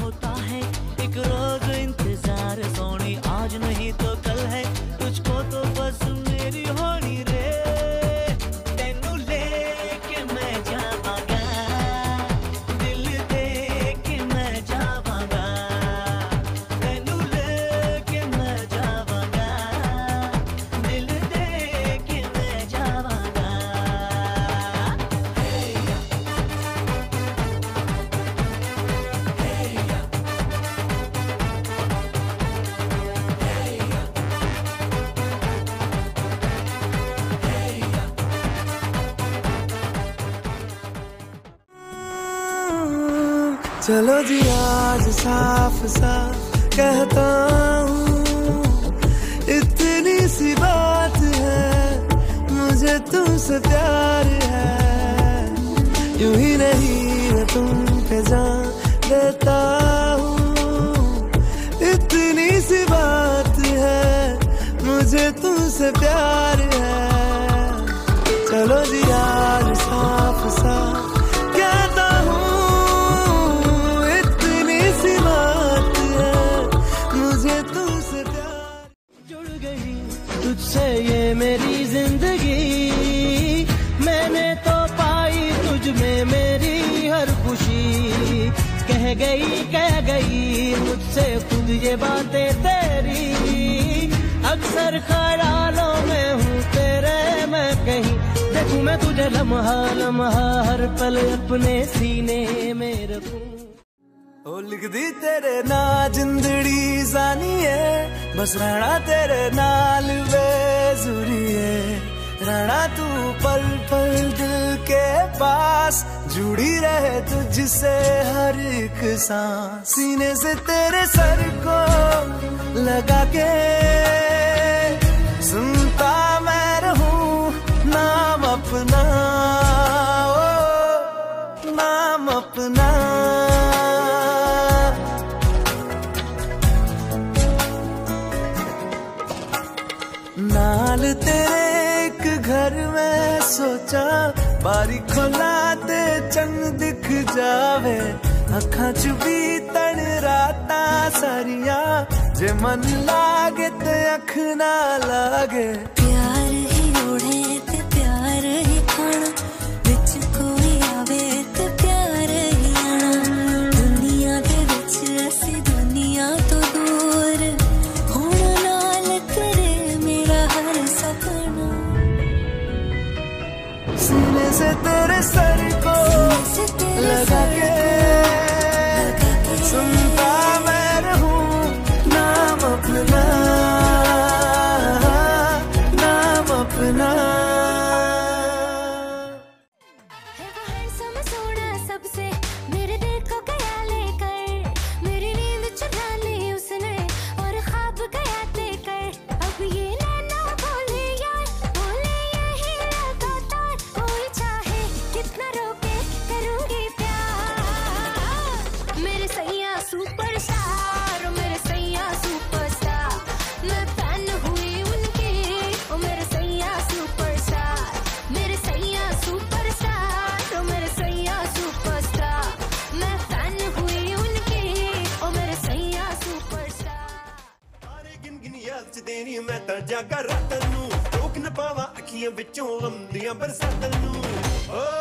होता है। एक रोज इंतज़ार चलो जी आज साफ़ साफ़ कहता हूँ, इतनी सी बात है, मुझे तुमसे प्यार है। यूँ ही नहीं मैं तुम पे जान देता हूँ, इतनी सी बात है, मुझे तुमसे प्यार खुशी। कह गई कह गई, मुझसे खुद ये बातें तेरी। अक्सर ख्यालों में हूँ तेरे मैं कहीं। देखूँ मैं तुझे लम्हा लम्हा, हर पल अपने सीने में रखूँ। ओ लिख दी तेरे ना जिंदड़ी जानी है। बस रहना तेरे नाल बेजुरी है। रहना तू पल पल दिल के पास जुड़ी रहे तुझसे हर एक सांस। सीने से तेरे सर को लगा के सोचा, बारी खोला ते चंग दिख जावे। अखा च भी तन रात सारिया, जे मन लागे ते अख ना लागे। से तेरे सर को लगा के सुनता मैं रहूँ नाम अपना। ਯਾਦ ਚ ਮੈਂ ਤਾਂ ਜਾਗਾ ਰਾਤਾਂ ਨੂੰ। ਰੋਕ ਨਾ ਪਾਵਾਂ ਅੱਖੀਆਂ ਵਿੱਚੋਂ ਆਉਂਦੀਆਂ ਬਰਸਾਤਾਂ ਨੂੰ। ਓ